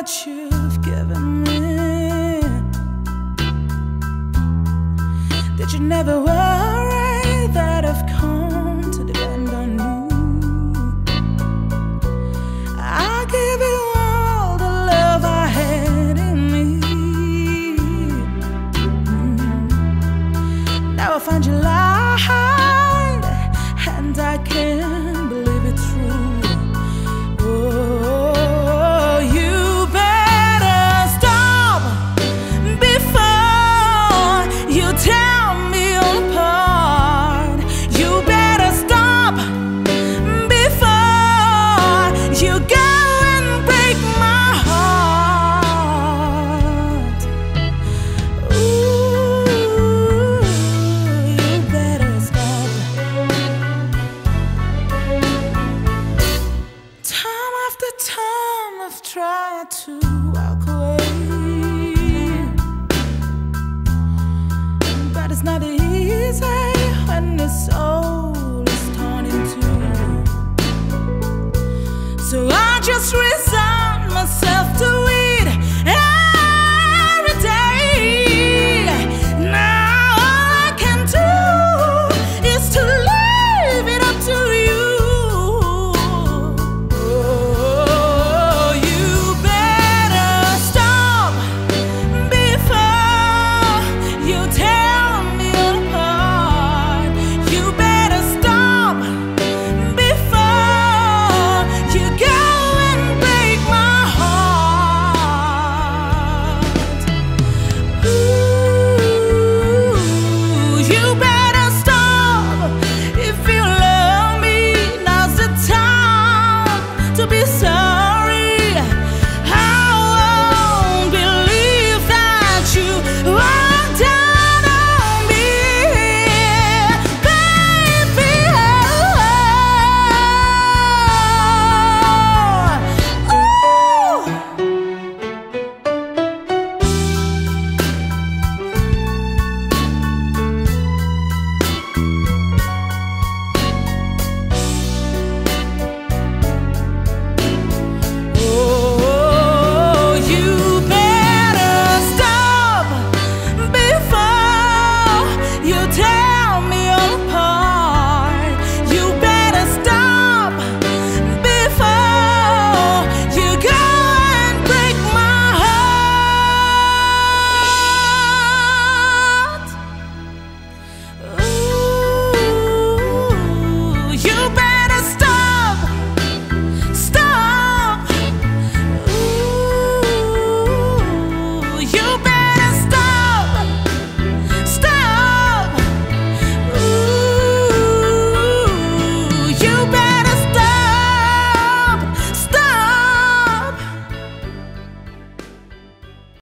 that you've given me. Did you never worry that I've come to depend on you? I give you all the love I had in me. Mm. Now I find you lied, and I can't the time I've tried to walk away, but it's not easy when the soul is torn in two. So I. to be so